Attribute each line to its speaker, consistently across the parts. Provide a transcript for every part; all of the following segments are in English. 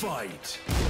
Speaker 1: Fight!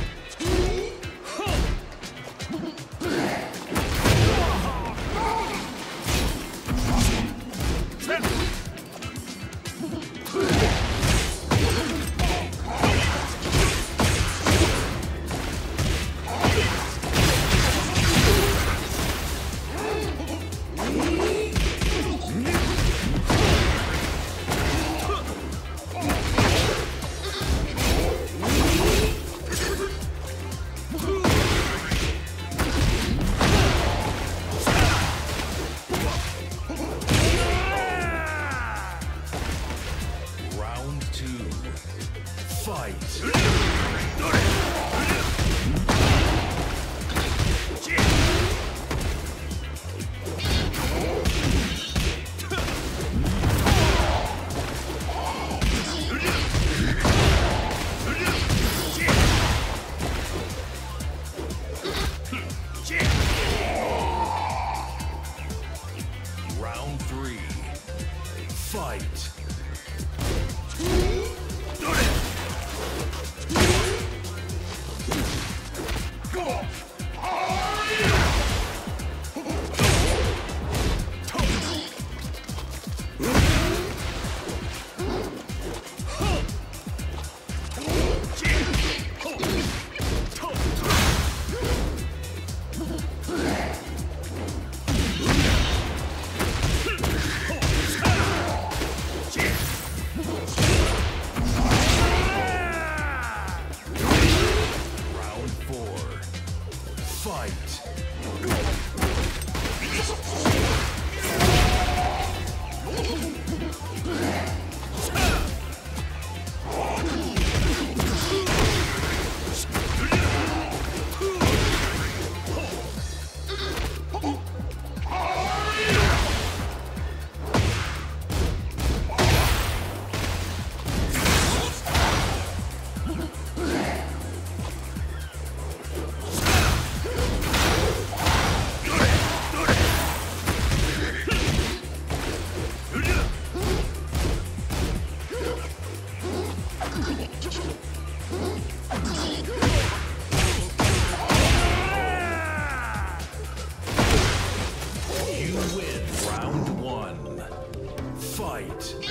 Speaker 1: Fight!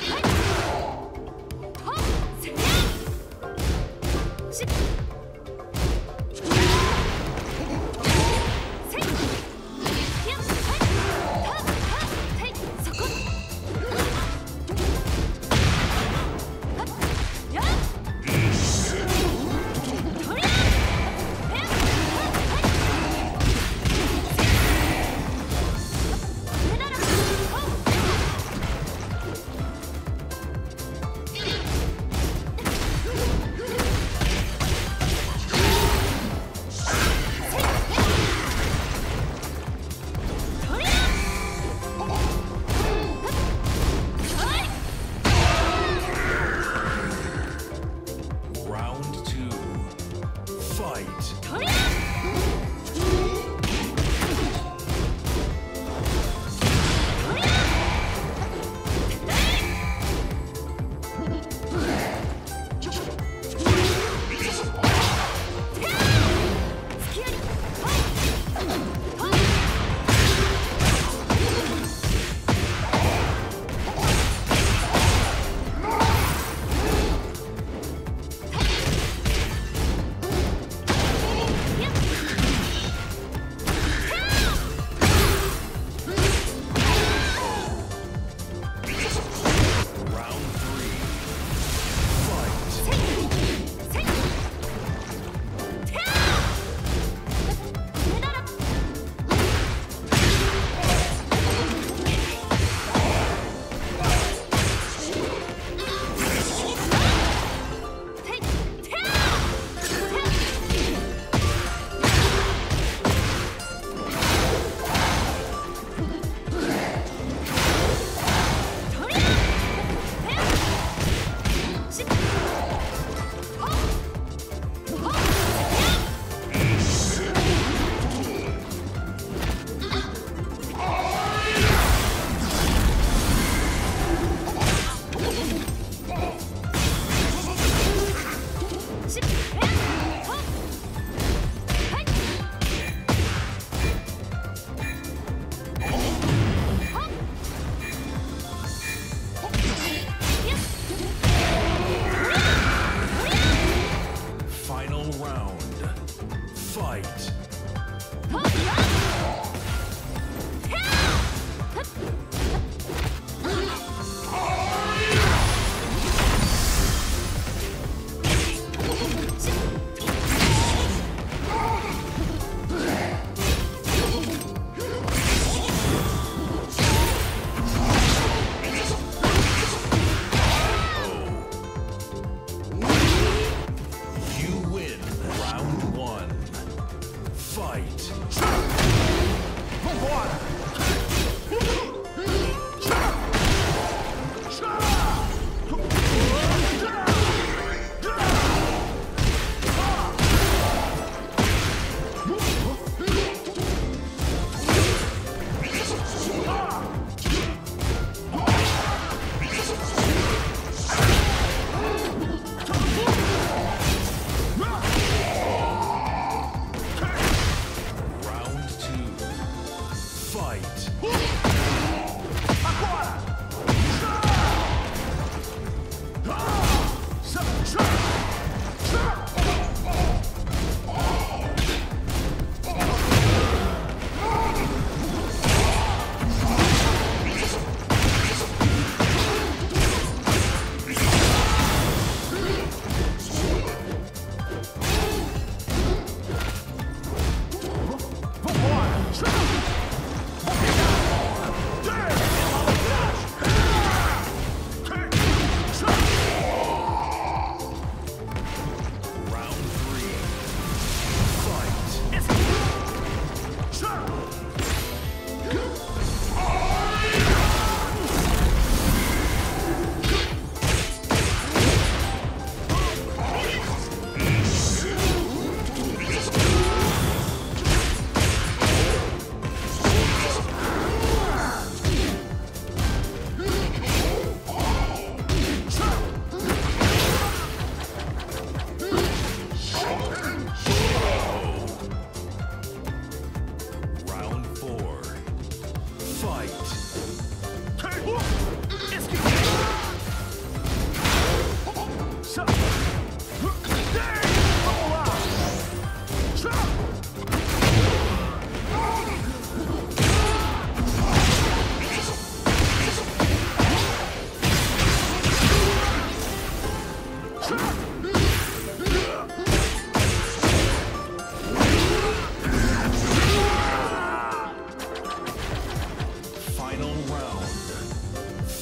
Speaker 1: water.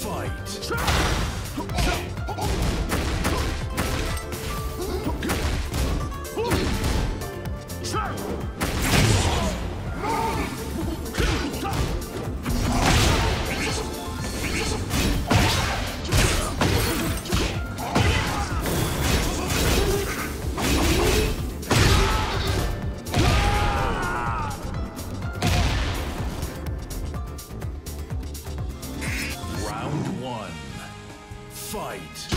Speaker 1: Fight. Fight.